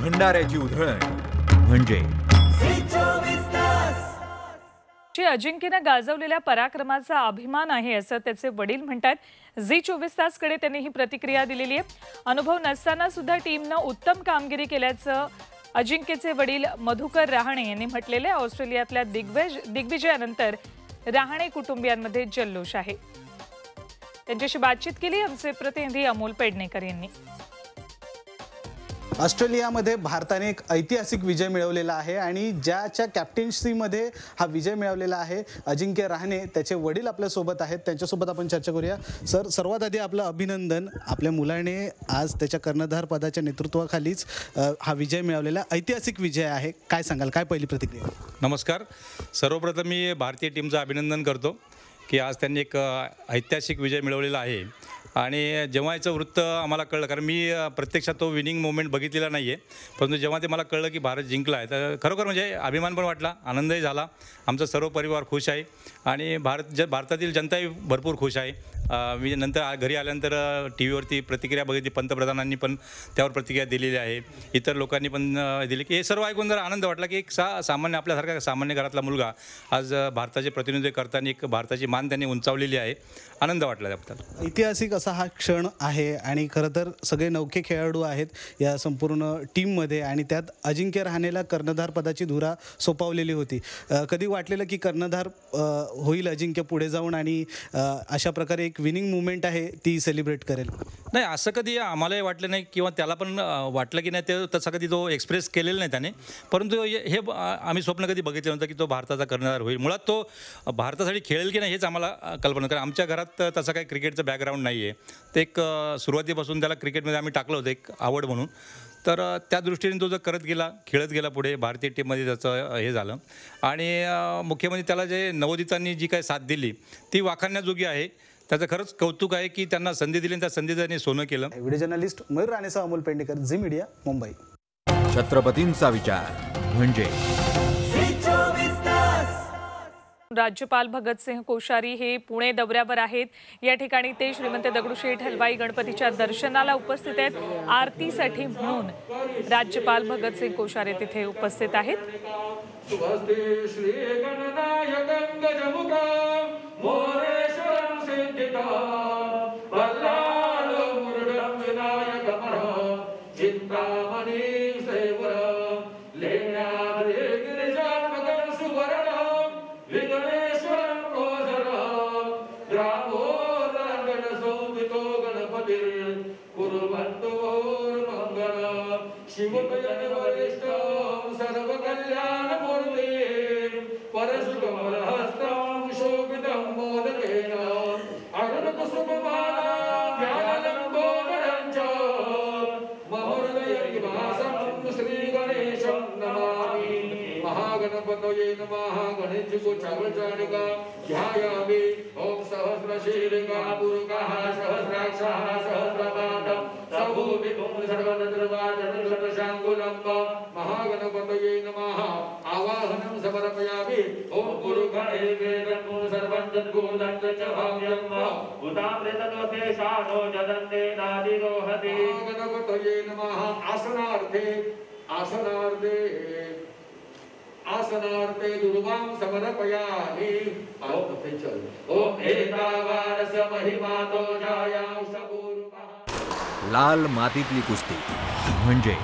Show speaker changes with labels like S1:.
S1: भंडाऱ्याची उधळण म्हणजे
S2: अजिंक्यनं गाजवलेल्या पराक्रमाचा अभिमान आहे असं त्याचे वडील म्हणतात. झी चोवीस तासकडे त्यांनी ही प्रतिक्रिया दिलेली आहे. अनुभव नसताना सुद्धा टीमनं उत्तम कामगिरी केल्याचं अजिंक्यचे वडील मधुकर रहाणे यांनी म्हटलेले आहे. ऑस्ट्रेलियातल्या दिग्विज दिग्विजयानंतर रहाणे कुटुंबियांमध्ये जल्लोष आहे. त्यांच्याशी बातचीत केली आमचे प्रतिनिधी अमोल पेडणेकर यांनी.
S3: ऑस्ट्रेलियामध्ये भारताने एक ऐतिहासिक विजय मिळवलेला आहे आणि ज्याच्या कॅप्टन्सीमध्ये हा विजय मिळवलेला आहे अजिंक्य रहाणे त्याचे वडील आपल्यासोबत आहेत. त्यांच्यासोबत आपण चर्चा करूया. सर सर्वात आधी आपलं अभिनंदन. आपल्या मुलाने आज त्याच्या कर्णधार पदाच्या नेतृत्वाखालीच हा विजय मिळवलेला. ऐतिहासिक विजय आहे. काय सांगाल? काय पहिली प्रतिक्रिया?
S4: नमस्कार. सर्वप्रथम मी भारतीय टीमचं अभिनंदन करतो की आज त्यांनी एक ऐतिहासिक विजय मिळवलेला आहे. आणि जेव्हा याचं वृत्त आम्हाला कळलं कारण मी प्रत्यक्षात तो विनिंग मोमेंट बघितलेला नाही आहे परंतु जेव्हा ते मला कळलं की भारत जिंकला आहे तर खरोखर म्हणजे अभिमान पण वाटला आनंदही झाला. आमचा सर्व परिवार खुश आहे. आणि भारत ज भारतातील जनताही भरपूर खुश आहे. मी नंतर घरी आल्यानंतर टी व्हीवरती प्रतिक्रिया बघितली पंतप्रधानांनी पण त्यावर प्रतिक्रिया दिलेली आहे. इतर लोकांनी पण दिली की हे सर्व ऐकून जरा आनंद वाटला की एक सा सामान्य आपल्यासारखा सामान्य घरातला मुलगा आज भारताचे प्रतिनिधित्व करताना एक भारताची मान त्यांनी उंचावलेली आहे. आनंद वाटला त्याबद्दल.
S3: ऐतिहासिक असा हा क्षण आहे आणि खरं तर सगळे नौके खेळाडू आहेत या संपूर्ण टीममध्ये आणि त्यात अजिंक्य रहाणेला कर्णधार पदाची धुरा सोपावलेली होती. कधी वाटलेलं की कर्णधार होईल अजिंक्य पुढे जाऊन आणि अशा प्रकारे एक विनिंग मुवमेंट आहे ती सेलिब्रेट करेल?
S4: नाही असं कधी आम्हालाही वाटलं नाही किंवा त्याला पण वाटलं की नाही ते तसा कधी तो एक्सप्रेस केलेला नाही त्याने. परंतु हे हे ब- आम्ही स्वप्न कधी बघितलं नव्हतं की तो भारताचा कर्णधार होईल. मुळात तो भारतासाठी खेळेल की नाही हेच आम्हाला कल्पना कारण आमच्या घरात तसं काही क्रिकेटचं बॅकग्राऊंड नाही आहे ते एक सुरुवातीपासून त्याला क्रिकेटमध्ये आम्ही टाकलं होतं एक आवड म्हणून. तर त्या दृष्टीने तो जर करत गेला खेळत गेला पुढे भारतीय टीममध्ये त्याचं हे झालं. आणि मुख्य म्हणजे त्याला जे नवोदितांनी जी काही साथ दिली ती वाखाणण्याजोगी आहे. त्याचं खरंच कौतुक आहे की त्यांना संधी दिली आणि त्या संधी त्यांनी सोनं केलं.
S3: व्हिडिओ जर्नलिस्ट मयूर राणेसह अमोल पेंडेकर झी मीडिया मुंबई.
S1: छत्रपतींचा विचार म्हणजे.
S2: राज्यपाल भगतसिंह कोश्यारी हे पुणे दौऱ्यावर आहेत. या ठिकाणी ते श्रीमंत दगडूशेठ हलवाई गणपतीच्या दर्शनाला उपस्थित आहेत. आरतीसाठी म्हणून राज्यपाल भगतसिंह कोश्यारी तिथे उपस्थित आहेत.
S5: चिंतामणी शिवकल्याण सर्व कल्याण मूर्ती संवितो हस्त महागणपतये नमः। गणेशगोचावचारिका ध्यायामि। ॐ सहस्रशीलिका दुर्गाः सहस्राक्षः सहस्रपादं। सभूमिपुं सर्वनद्रवाजनशतशाङ्कुलम्ब महागणपतये नमः। आवाहनं समर्पयामि। ॐ गुरुगणे वेदं सर्वं तद्गुणं च भाव्यं वा
S6: उदामृतदोषेशानो जदन्ते नादिरोहति
S5: गणपतये नमः। आसनार्थे आसनार्थे। आसनार्थे दुर्वां समर्पयामि। ॐ चल। ॐ एतावानस्य महिमातो जायांश पूर्वः
S1: लाल मातीतली कुस्ती म्हणजे